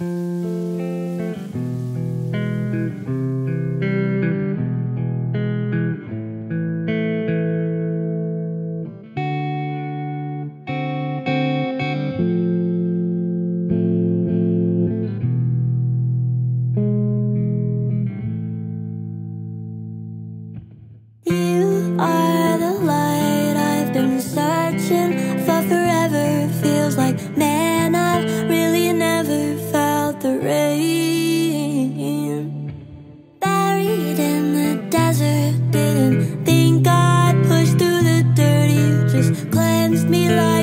a stove. You crank the heat